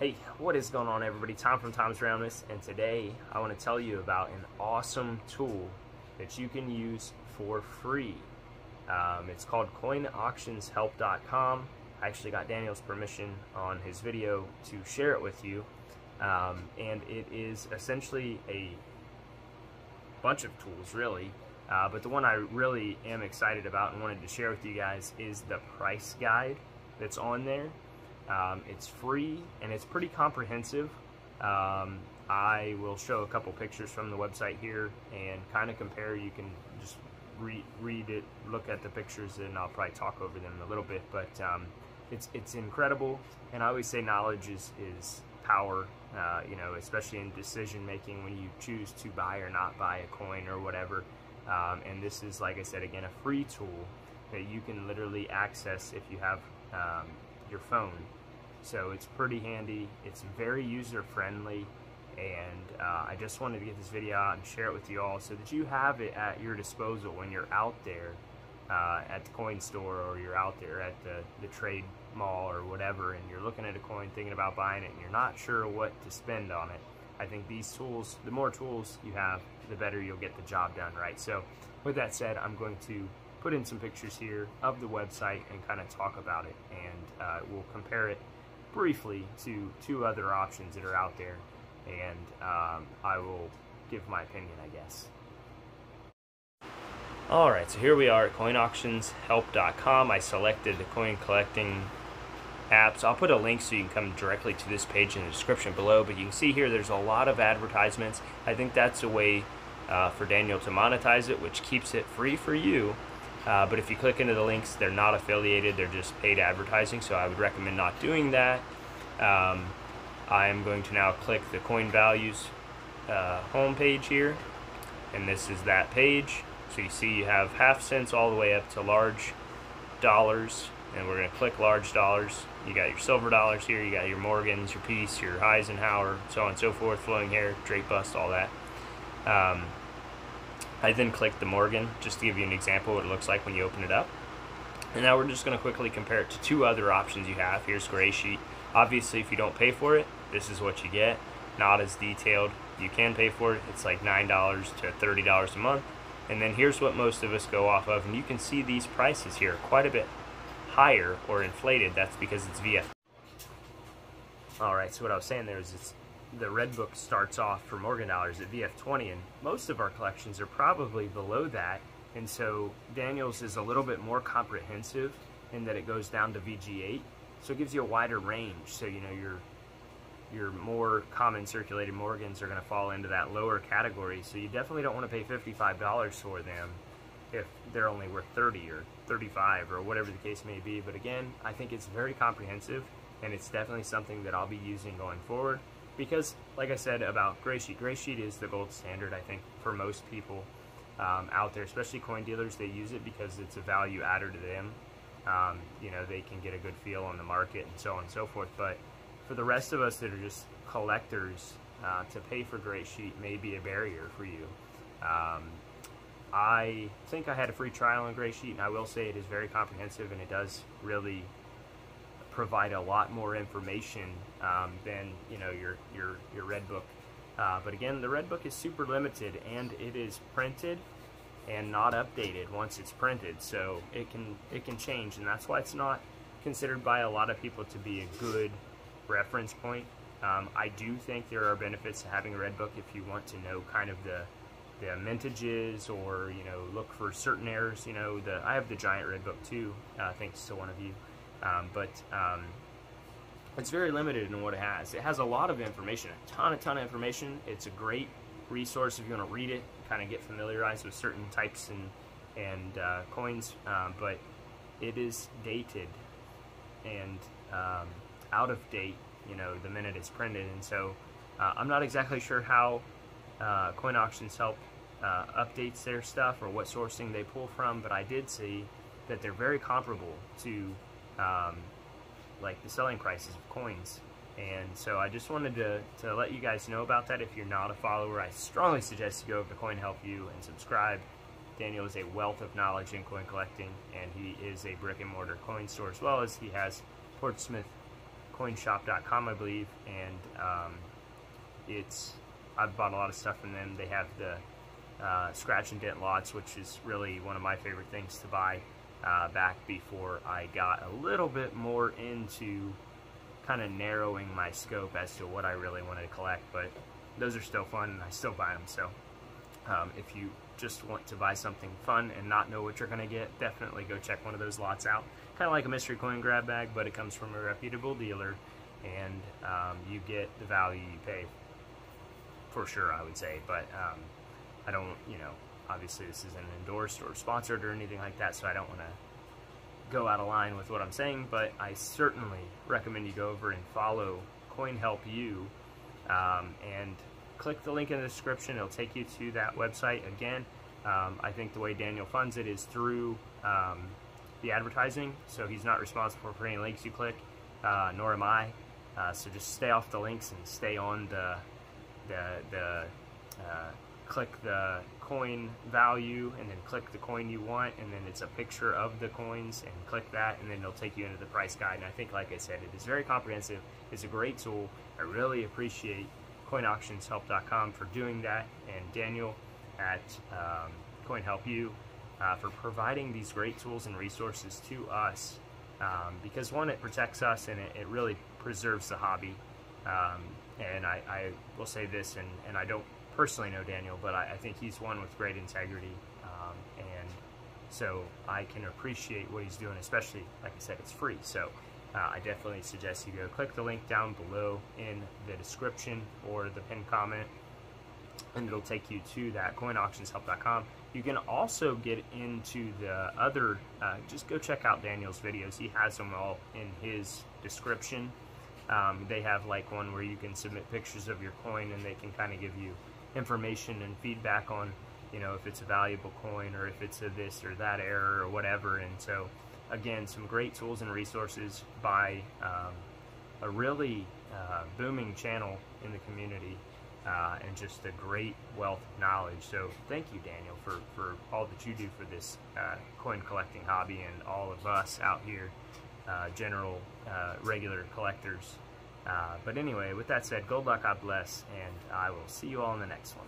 Hey, what is going on everybody? Tom from Tom's Randomness, and today I want to tell you about an awesome tool that you can use for free. Um, it's called coinauctionshelp.com. I actually got Daniel's permission on his video to share it with you. Um, and it is essentially a bunch of tools, really. Uh, but the one I really am excited about and wanted to share with you guys is the price guide that's on there. Um, it's free and it's pretty comprehensive. Um, I will show a couple pictures from the website here and kind of compare. You can just read, read it, look at the pictures, and I'll probably talk over them a little bit. But um, it's it's incredible, and I always say knowledge is is power. Uh, you know, especially in decision making when you choose to buy or not buy a coin or whatever. Um, and this is, like I said, again, a free tool that you can literally access if you have um, your phone so it's pretty handy. It's very user friendly and uh, I just wanted to get this video out and share it with you all so that you have it at your disposal when you're out there uh, at the coin store or you're out there at the, the trade mall or whatever and you're looking at a coin thinking about buying it and you're not sure what to spend on it. I think these tools, the more tools you have, the better you'll get the job done, right? So with that said, I'm going to put in some pictures here of the website and kind of talk about it and uh, we'll compare it briefly to two other options that are out there, and um, I will give my opinion, I guess. Alright, so here we are at coinauctionshelp.com. I selected the coin collecting apps. I'll put a link so you can come directly to this page in the description below, but you can see here there's a lot of advertisements. I think that's a way uh, for Daniel to monetize it, which keeps it free for you uh, but if you click into the links, they're not affiliated, they're just paid advertising, so I would recommend not doing that. Um, I'm going to now click the coin values uh, home page here, and this is that page. So you see you have half cents all the way up to large dollars, and we're going to click large dollars. You got your silver dollars here, you got your Morgans, your Peace, your Eisenhower, so on and so forth, flowing hair, Draped Bust, all that. Um, I then click the Morgan just to give you an example what it looks like when you open it up. And now we're just going to quickly compare it to two other options you have. Here's Greysheet. Obviously, if you don't pay for it, this is what you get. Not as detailed. You can pay for it. It's like $9 to $30 a month. And then here's what most of us go off of. And you can see these prices here quite a bit higher or inflated. That's because it's VF. All right, so what I was saying there is it's the red book starts off for Morgan dollars at VF20 and most of our collections are probably below that. And so Daniels is a little bit more comprehensive in that it goes down to VG8 so it gives you a wider range. So you know your your more common circulated Morgans are going to fall into that lower category. So you definitely don't want to pay $55 for them if they're only worth 30 or 35 or whatever the case may be. But again I think it's very comprehensive and it's definitely something that I'll be using going forward because, like I said about Greysheet, Greysheet is the gold standard, I think, for most people um, out there, especially coin dealers. They use it because it's a value adder to them. Um, you know, they can get a good feel on the market and so on and so forth. But for the rest of us that are just collectors, uh, to pay for Greysheet may be a barrier for you. Um, I think I had a free trial on Greysheet, and I will say it is very comprehensive and it does really provide a lot more information um, than you know your your your red book. Uh, but again, the red book is super limited, and it is printed and not updated once it's printed. So it can it can change, and that's why it's not considered by a lot of people to be a good reference point. Um, I do think there are benefits to having a red book if you want to know kind of the the mintages or you know look for certain errors. You know, the I have the giant red book too, uh, thanks to one of you. Um, but um, it's very limited in what it has. It has a lot of information, a ton, a ton of information. It's a great resource if you want to read it, kind of get familiarized with certain types and and uh, coins. Um, but it is dated and um, out of date. You know, the minute it's printed, and so uh, I'm not exactly sure how uh, Coin Auctions help uh, updates their stuff or what sourcing they pull from. But I did see that they're very comparable to um, like the selling prices of coins. And so I just wanted to, to let you guys know about that. If you're not a follower, I strongly suggest you go over to CoinHelpU and subscribe. Daniel is a wealth of knowledge in coin collecting, and he is a brick and mortar coin store as well as he has Portsmouth coinshop.com, I believe, and um, it's I've bought a lot of stuff from them. They have the uh, scratch and dent lots, which is really one of my favorite things to buy. Uh, back before I got a little bit more into kind of narrowing my scope as to what I really wanted to collect, but those are still fun and I still buy them. So um, if you just want to buy something fun and not know what you're going to get, definitely go check one of those lots out. Kind of like a mystery coin grab bag, but it comes from a reputable dealer and um, you get the value you pay for sure, I would say. But um, I don't, you know, obviously this isn't endorsed or sponsored or anything like that, so I don't want to go out of line with what I'm saying, but I certainly recommend you go over and follow CoinHelpU um, and click the link in the description. It'll take you to that website. Again, um, I think the way Daniel funds it is through um, the advertising, so he's not responsible for any links you click, uh, nor am I. Uh, so just stay off the links and stay on the the, the uh, click the coin value and then click the coin you want and then it's a picture of the coins and click that and then it'll take you into the price guide. And I think like I said it is very comprehensive. It's a great tool. I really appreciate coinauctionshelp.com for doing that. And Daniel at um, CoinHelpU uh, for providing these great tools and resources to us um, because one it protects us and it, it really preserves the hobby. Um, and I, I, will say this and, and I don't personally know Daniel, but I, I think he's one with great integrity, um, and so I can appreciate what he's doing, especially, like I said, it's free. So uh, I definitely suggest you go click the link down below in the description or the pinned comment, and it'll take you to that coinauctionshelp.com. You can also get into the other, uh, just go check out Daniel's videos. He has them all in his description. Um, they have like one where you can submit pictures of your coin and they can kind of give you information and feedback on you know if it's a valuable coin or if it's a this or that error or whatever. And so again some great tools and resources by um, a really uh, booming channel in the community uh, and just a great wealth of knowledge. So thank you Daniel for, for all that you do for this uh, coin collecting hobby and all of us out here uh, general uh, regular collectors uh, but anyway, with that said, gold luck, God bless, and I will see you all in the next one.